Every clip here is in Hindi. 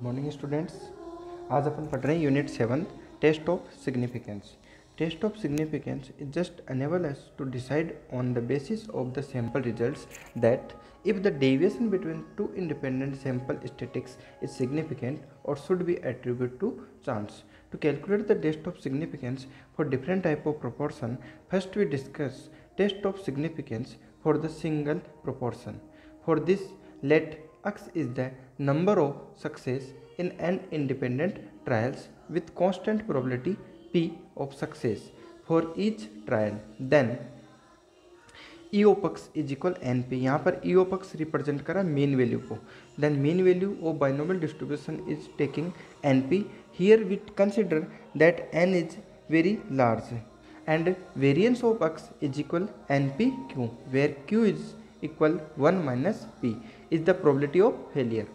मॉर्निंग स्टूडेंट्स आज अपन पढ़ रहे हैं unit seven test of significance test of significance is just enables to decide on the basis of the sample results that if the deviation between two independent sample statistics is significant or should be attributed to chance to calculate the test of significance for different type of proportion first we discuss test of significance for the single proportion for this let x is the number of success in an independent trials with constant probability p of success for each trial. Then E of X is equal N P यहाँ पर ईओपक्स रिप्रेजेंट करा मेन वैल्यू को. Then mean value of binomial distribution is taking N P here we consider that N is very large and variance of X is equal N P Q where Q is equal 1 minus p. is the probability of failure.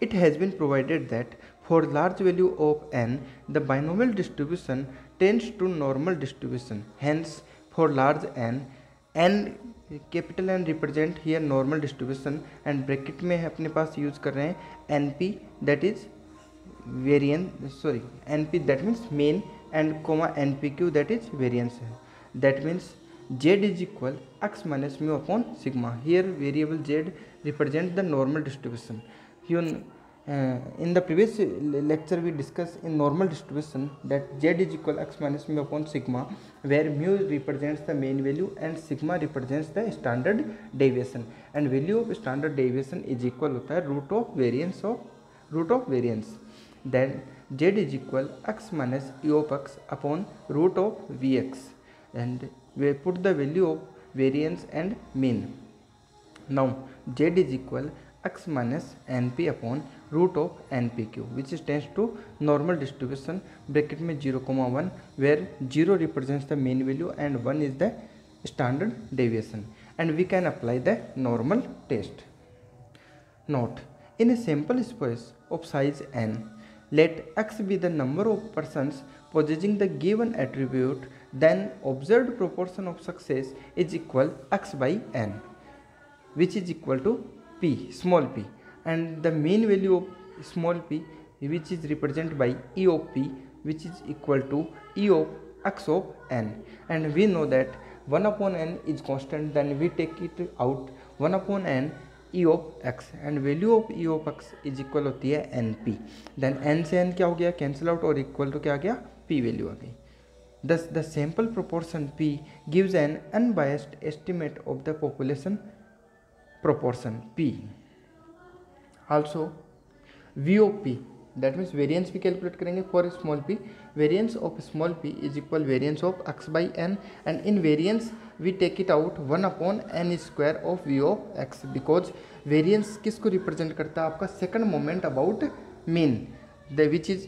it has been provided that for large value of n, the binomial distribution tends to normal distribution. Hence, for large n, n capital N represent here normal distribution and bracket में अपने पास यूज कर रहे हैं N P that is variance sorry N P that means mean and comma N P Q that is variance है that means z is equal x minus mu upon sigma here variable z represent the normal distribution here uh, in the previous lecture we discussed in normal distribution that z is equal x minus mu upon sigma where mu represents the mean value and sigma represents the standard deviation and value of standard deviation is equal hota hai root of variance of root of variance then z is equal x minus e of x upon root of vx and we put the value of variance and mean. Now z is equal x minus np upon root of npq which is tends to normal distribution bracket में 0 comma 1 where 0 represents the mean value and 1 is the standard deviation. And we can apply the normal test. Note in a sample space of size n let x be the number of persons possessing the given attribute then observed proportion of success is equal x by n which is equal to p small p and the mean value of small p which is represented by e of p which is equal to e of x of n and we know that 1 upon n is constant then we take it out 1 upon n e of x and value of e of x is equal होती है एन पी देन एन से एन क्या हो गया कैंसिल आउट और इक्वल टू क्या आ गया पी वैल्यू आ गई Thus, the sample proportion P gives an unbiased estimate of the population proportion P. Also, V of P that means variance भी calculate करेंगे for small p variance of small p is equal variance of x by n and in variance we take it out 1 upon n square of v of x because variance किसको represent करता है आपका second moment about mean the which is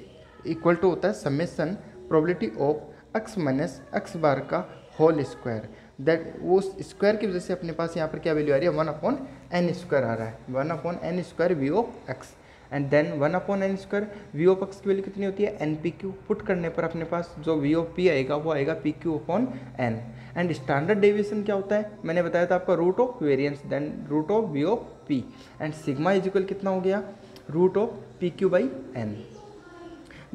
equal to होता है summation probability of X minus X bar का होल स्क्वायर दैट वो स्क्वायर की वजह से अपने पास यहाँ पर क्या वैल्यू आ रही है? वन अपॉन एन स्क्वायर आ रहा है। One upon N square V of X and then one upon N square V of X की वैल्यू कितनी होती है? एन पी क्यू पुट करने पर अपने पास जो वी ऑफ़ पी आएगा, वो आएगा P Q upon N and standard deviation क्या होता है? मैंने बताया था आपका root of variance then root of V of P and sigma is equal कितना हो गया? Root of P Q by N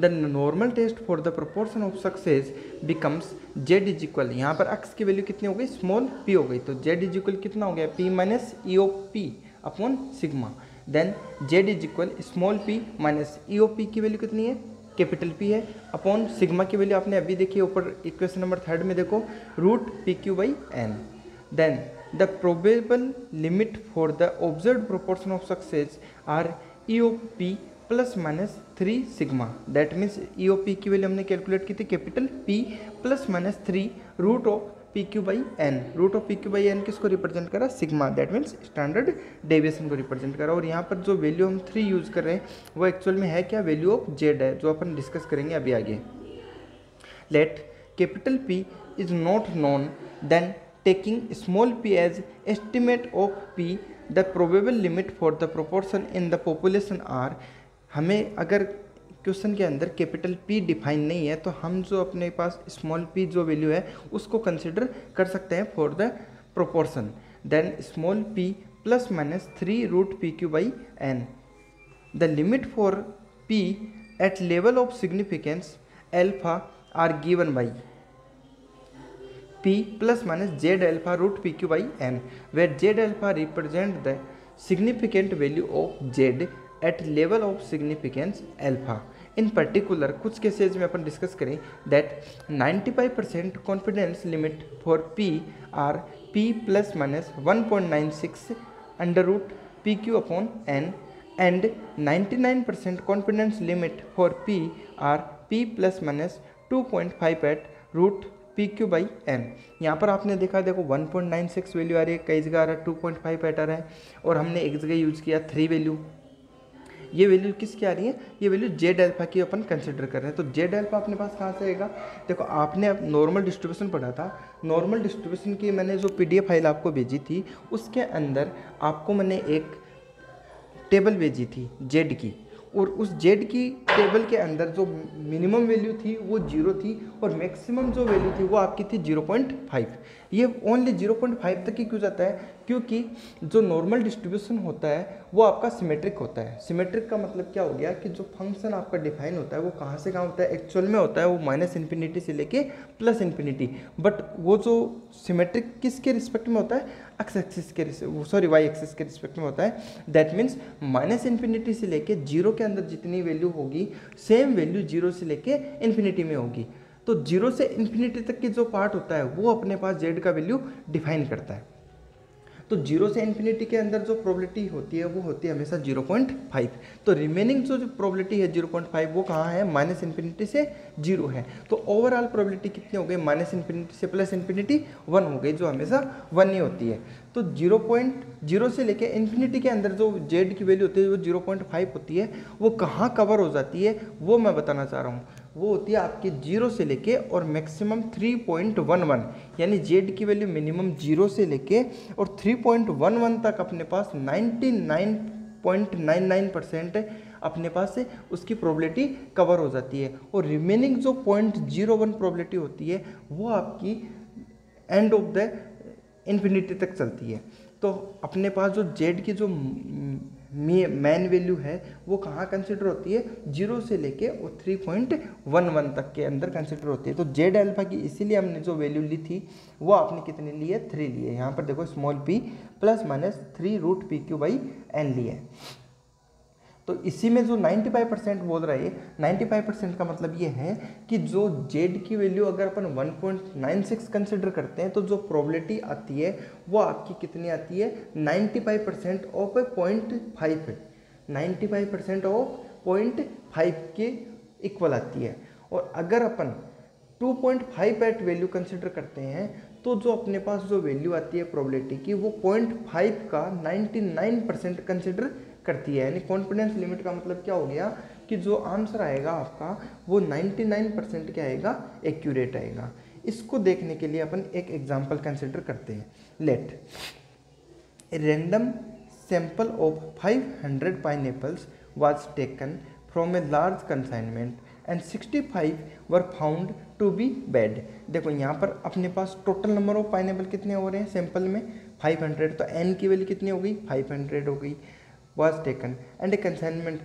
the normal test for the proportion of success becomes Z is equal यहाँ पर एक्स की वैल्यू कितनी हो गई? स्मॉल पी हो गई। तो जेड इज़ इक्वल कितना हो गया? P minus E O P upon sigma then Z is equal small P minus E O P की वैल्यू कितनी है? कैपिटल पी है। अपॉन सिग्मा की वैल्यू आपने अभी देखी ऊपर इक्वेशन नंबर थर्ड में देखो root P Q by N then the probable limit for the observe proportion of success are E O P plus minus three sigma. That means E O P की वैल्यू हमने कैलकुलेट की थी capital P plus minus three root of P Q by N root of P Q by N किसको रिप्रेजेंट करा? Sigma that means standard deviation को रिप्रेजेंट करा। और यहाँ पर जो वैल्यू हम थ्री यूज़ कर रहे हैं, वो एक्चुअल में है क्या? वैल्यू ऑफ़ जेड है, जो अपन डिस्कस करेंगे अभी आगे। Let capital P is not known then taking small P as estimate of P the probable limit for the proportion in the population are हमें अगर क्वेश्चन के अंदर कैपिटल पी डिफाइन नहीं है तो हम जो अपने पास स्मॉल पी जो वैल्यू है, उसको कंसिडर कर सकते हैं for the proportion then small P plus minus three root P Q by N the limit for P at level of significance alpha are given by P plus minus Z alpha root P Q by N where Z alpha represent the significant value of z at level of significance alpha. In particular कुछ केसेज में अपन डिस्कस करें that 95 percent confidence limit for P are P plus minus one point nine six under root P Q upon N and 99 percent confidence limit for P are P plus minus two point five eight root P Q by N यहाँ पर आपने देखा, देखो 1.96 वैल्यू आ रही है, कई जगह आ रहा है 2.5 एट आ रहा है और हमने एक जगह यूज़ किया थ्री वैल्यू ये वैल्यू किसकी आ रही है? ये वैल्यू जेड एल्फा की अपन कंसिडर कर रहे हैं। तो जेड एल्फा अपने पास कहाँ से आएगा? देखो, आपने नॉर्मल डिस्ट्रीब्यूशन पढ़ा था। नॉर्मल डिस्ट्रीब्यूशन की मैंने जो पीडीएफ फ़ाइल आपको भेजी थी, उसके अंदर आपको मैंने एक टेबल भेजी थी जेड की। और उस जेड की टेबल के अंदर जो मिनिमम वैल्यू थी, वो ज़ीरो थी और मैक्सिमम जो वैल्यू थी, वो आपकी थी ज़ीरो पॉइंट फाइव ये ओनली ज़ीरो पॉइंट फाइव तक ही क्यों जाता है? क्योंकि जो नॉर्मल डिस्ट्रीब्यूशन होता है, वो आपका सिमेट्रिक होता है. सिमेट्रिक का मतलब क्या हो गया कि जो फ़ंक्शन आपका डिफाइन होता है, वो कहाँ से कहाँ होता है? एक्चुअल में होता है, वो माइनस इन्फिनिटी से लेके प्लस इन्फिनिटी बट वो जो सिमेट्रिक किसके रिस्पेक्ट में होता है? एक्स एक्सिस के सॉरी वाई एक्सिस के रिस्पेक्ट में होता है. दैट मीन्स माइनस इन्फिनिटी से लेके ज़ीरो के अंदर जितनी वैल्यू होगी सेम वैल्यू ज़ीरो से लेके इन्फिनिटी में होगी। तो ज़ीरो से इन्फिनिटी तक के जो पार्ट होता है, वो अपने पास जेड का वैल्यू डिफाइन करता है। तो ज़ीरो से इन्फिनिटी के अंदर जो प्रोबेबिलिटी होती है, वो होती है हमेशा ज़ीरो पॉइंट फाइव तो रिमेनिंग जो प्रोबेबिलिटी है ज़ीरो पॉइंट फाइव वो कहाँ है? माइनस इन्फिनिटी से ज़ीरो है. तो ओवरऑल प्रोबेबिलिटी कितनी हो गई? माइनस इन्फिनिटी से प्लस इन्फिनिटी वन हो गई, जो हमेशा वन ही होती है. तो ज़ीरो पॉइंट ज़ीरो से लेके इन्फिनिटी के अंदर जो जेड की वैल्यू होती है वो ज़ीरो पॉइंट फाइव होती है, वो कहाँ कवर हो जाती है, वो मैं बताना चाह रहा हूँ. वो होती है आपके ज़ीरो से लेके और maximum three point one one यानी जेड की वैल्यू मिनिमम ज़ीरो से लेके और थ्री पॉइंट वन वन तक अपने पास ninety nine point nine nine percent अपने पास से उसकी प्रोबेबिलिटी कवर हो जाती है। और रिमेनिंग जो पॉइंट ज़ीरो वन प्रोबेबिलिटी होती है, वो आपकी एंड ऑफ़ द इन्फिनिटी तक चलती है। तो अपने पास जो जेड की जो मैन वैल्यू है, वो कहाँ कंसिडर होती है? ज़ीरो से लेके वो थ्री पॉइंट वन वन तक के अंदर कंसिडर होती है। तो जेड अल्फ़ा की इसीलिए हमने जो वैल्यू ली थी, वो आपने कितनी ली है? थ्री ली है। यहाँ पर देखो small P plus minus three root P Q by N ली है। तो इसी में जो 95 परसेंट बोल रहा है 95 परसेंट का मतलब ये है कि जो जेड की वैल्यू अगर अपन 1.96 कंसिडर करते हैं तो जो प्रोबेबिलिटी आती है, वो आपकी कितनी आती है? 95 percent of point five ninety percent of point five के इक्वल आती है। और अगर अपन 2.5 पॉइंट एट वैल्यू कंसिडर करते हैं तो जो अपने पास जो वैल्यू आती है प्रोबेबिलिटी की, वो पॉइंट फाइव का 99 परसेंट कंसिडर करती है। यानी कॉन्फिडेंस लिमिट का मतलब क्या हो गया कि जो आंसर आएगा आपका, वो 99 परसेंट क्या आएगा? एक्यूरेट आएगा। इसको देखने के लिए अपन एक एग्ज़ाम्पल कंसिडर करते हैं। Let random sample of 500 pineapples was taken from a large consignment and 65 were found to be bad देखो, यहाँ पर अपने पास टोटल नंबर ऑफ़ पाइनएप्पल कितने हो रहे हैं सैंपल में? 500 तो एन की वैल्यू कितनी हो गई? 500 हो गई। Was taken and a consignment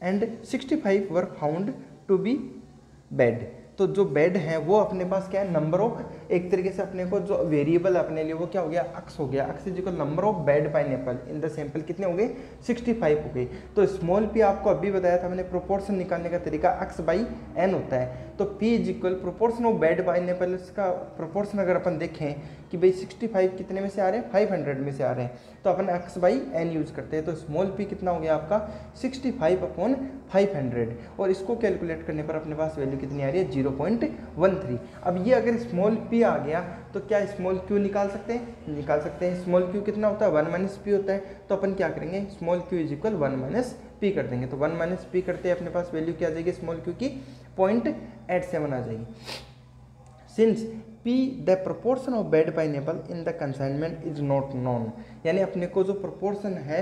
and 65 were found to be bad तो जो बेड हैं वो अपने पास क्या है नंबर ऑफ़ एक तरीके से अपने को जो वेरिएबल अपने लिए, वो क्या हो गया? अक्स हो गया। X is equal number of bad pine in the sample कितने हो गए? 65 हो गई तो स्मॉल पी आपको अभी बताया था मैंने प्रोपोर्शन निकालने का तरीका अक्स बाई एन होता है। तो P is equal proportion of bad pineapple का प्रोपोर्शन अगर अपन देखें कि भाई 65 कितने में से आ रहे हैं? 500 में से आ रहे हैं। तो अपन एक्स बाई एन यूज़ करते हैं। तो स्मॉल पी कितना हो गया आपका? 65 फाइव अपॉन फाइव और इसको कैलकुलेट करने पर अपने पास वैल्यू कितनी आ रही है? ज़ीरो पॉइंट वन थ्री अब ये अगर स्मॉल पी आ गया तो क्या स्मॉल क्यू निकाल सकते हैं? निकाल सकते हैं। स्मॉल क्यू कितना होता है? वन माइनस पी होता है। तो अपन क्या करेंगे? Small Q is equal one minus P कर देंगे। तो वन माइनस पी करते हैं अपने पास वैल्यू क्या आ जाएगी? स्मॉल क्यू की पॉइंट एट सेवन आ जाएगी। Since P the proportion of bad pineapple in the consignment is not known यानी अपने को जो प्रपोर्सन है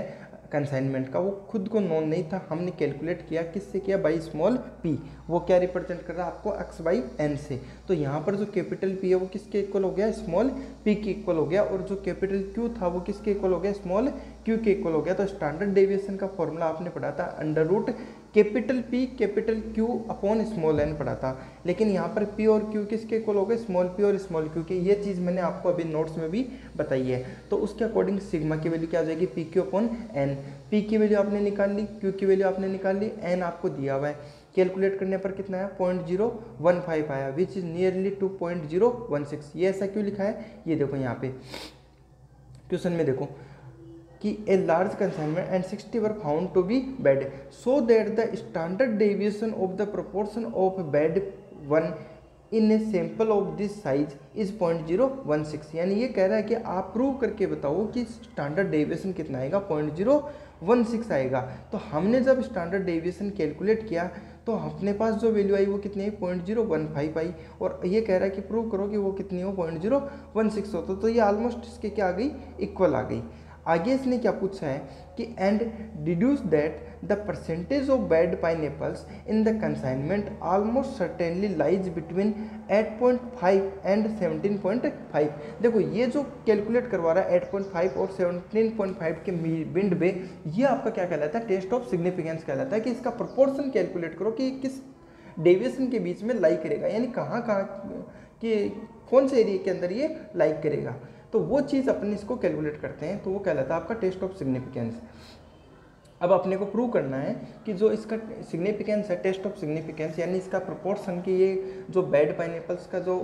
कंसाइनमेंट का, वो खुद को नॉन नहीं था। हमने कैलकुलेट किया किससे किया? बाई स्मॉल पी वो क्या रिप्रेजेंट कर रहा है आपको? एक्स बाई एन से। तो यहाँ पर जो कैपिटल पी है, वो किसके इक्वल हो गया? स्मॉल पी के इक्वल हो गया। और जो कैपिटल क्यू था, वो किसके इक्वल हो गया? स्मॉल क्यू के इक्वल हो गया। तो स्टैंडर्ड डेविएशन का फॉर्मूला आपने पढ़ा था। Under root capital P capital Q upon small N पढ़ा था। लेकिन यहाँ पर पी और क्यू किसके इक्वल हो गए? स्मॉल पी और स्मॉल क्यू के। ये चीज़ मैंने आपको अभी नोट्स में भी बताई है। तो उसके अकॉर्डिंग सिग्मा की वैल्यू क्या आ जाएगी? P Q upon N P की वैल्यू आपने निकाल ली क्यू की वैल्यू आपने निकाल ली एन आपको दिया हुआ है। कैलकुलेट करने पर कितना आया? पॉइंट ज़ीरो वन फाइव आया which is nearly to point zero one six ये ऐसा क्यों लिखा है? ये देखो यहाँ पे। क्वेश्चन में देखो। कि a large consignment and sixty were found to be bad so that the standard deviation of the proportion of bad one in a sample of this size is point zero one six यानी ये कह रहा है कि आप प्रूव करके बताओ कि स्टैंडर्ड डेविएशन कितना आएगा? पॉइंट ज़ीरो वन सिक्स आएगा। तो हमने जब स्टैंडर्ड डेविएशन कैलकुलेट किया तो अपने पास जो वैल्यू आई वो कितनी आई? पॉइंट ज़ीरो वन फाइव आई। और ये कह रहा है कि प्रूव करो कि वो कितनी हो? पॉइंट ज़ीरो वन सिक्स हो। तो, तो ये ऑलमोस्ट इसके क्या आ गई? इक्वल आ गई। आगे इसने क्या पूछा है कि and deduce that the percentage of bad pineapples in the consignment almost certainly lies between 8.5 and 17.5 देखो, ये जो कैलकुलेट करवा रहा है 8.5 और 17.5 के बिंड में, ये आपका क्या कहलाता है? टेस्ट ऑफ़ सिग्निफिकेंस कहलाता है कि इसका प्रोपोर्शन कैलकुलेट करो कि किस डेविएशन के बीच में लाई करेगा। यानी कहाँ कहाँ, कि, कौन से एरिया के अंदर ये लाइक करेगा? तो वो चीज़ अपने इसको कैलकुलेट करते हैं तो वो कहलाता है आपका टेस्ट ऑफ़ सिग्निफिकेंस अब अपने को प्रूव करना है कि जो इसका सिग्निफिकेंस है टेस्ट ऑफ़ सिग्निफिकेंस यानी इसका प्रोपोर्शन की ये जो बैड पाइन का जो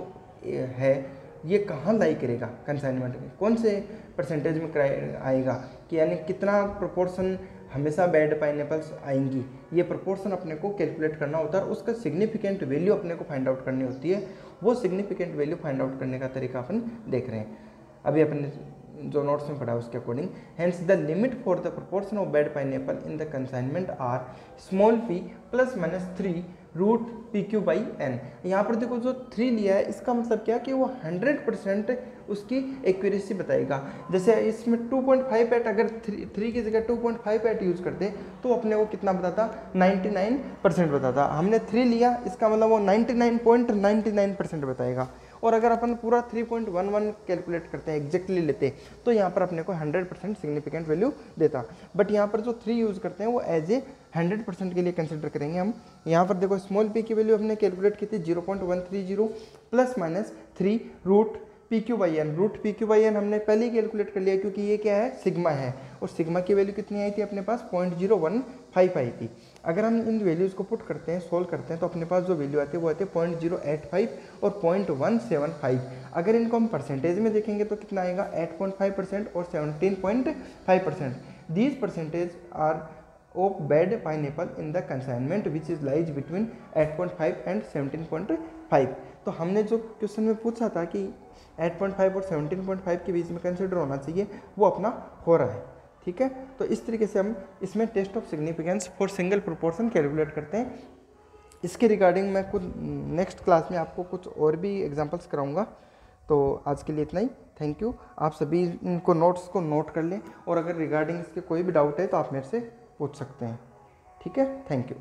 है, ये कहाँ लाई करेगा कंसाइनमेंट में? कौन से परसेंटेज में आएगा? कि यानी कितना प्रोपोर्शन हमेशा बैड पाइन आएँगी? ये प्रोपोर्शन अपने को कैलकुलेट करना होता है और उसका सिग्निफिकेंट वैल्यू अपने को फाइंड आउट करनी होती है। वो सिग्निफिकेंट वैल्यू फाइंड आउट करने का तरीका अपन देख रहे हैं। अभी अपने जो नोट्स में पढ़ा उसके according hence the limit for the proportion of bad pine in the consignment are small p plus minus three root p q by n यहाँ पर देखो जो थ्री लिया है, इसका मतलब क्या कि वो हंड्रेड परसेंट उसकी एक्यूरेसी बताएगा. जैसे इसमें टू पॉइंट फाइव एट अगर थ्री थ्री की जगह two point five eight use करते तो अपने को कितना बताता? नाइन्टी नाइन परसेंट बताता. हमने थ्री लिया, इसका मतलब वो ninety nine point ninety nine percent बताएगा. और अगर अपन पूरा 3.11 कैलकुलेट करते हैं एग्जैक्टली लेते तो यहाँ पर अपने को 100 परसेंट सिग्निफिकेंट वैल्यू देता। बट यहाँ पर जो थ्री यूज़ करते हैं, वो एज ए हंड्रेड परसेंट के लिए कंसिडर करेंगे हम। यहाँ पर देखो स्मॉल पी की वैल्यू हमने कैलकुलेट की थी zero point one three zero plus minus three root p q by n root p q by n हमने पहले ही कैलकुलेट कर लिया क्योंकि ये क्या है? सिग्मा है। और सिग्मा की वैल्यू कितनी आई थी अपने पास? पॉइंट ज़ीरो वन फाइव आई थी। अगर हम इन वैल्यूज़ को पुट करते हैं सोल्व करते हैं तो अपने पास जो वैल्यू आती है, वो आती है पॉइंट ज़ीरो एट फाइव और पॉइंट वन सेवन फाइव अगर इनको हम परसेंटेज में देखेंगे तो कितना आएगा? एट पॉइंट फाइव परसेंट और seventeen point five percent these percentage are of bad pineapple in the consignment which is lies between eight point five and seventeen point five तो हमने जो क्वेश्चन में पूछा था कि 8.5 और 17.5 के बीच में कंसिडर होना चाहिए, वो अपना हो रहा है। ठीक है? तो इस तरीके से हम इसमें test of significance for single proportion calculate करते हैं। इसके रिगार्डिंग मैं कुछ नेक्स्ट क्लास में आपको कुछ और भी एग्जाम्पल्स कराऊँगा। तो आज के लिए इतना ही। थैंक यू आप सभी इनको नोट्स को नोट कर लें और अगर रिगार्डिंग इसके कोई भी डाउट है तो आप मेरे से पूछ सकते हैं। ठीक है? Thank you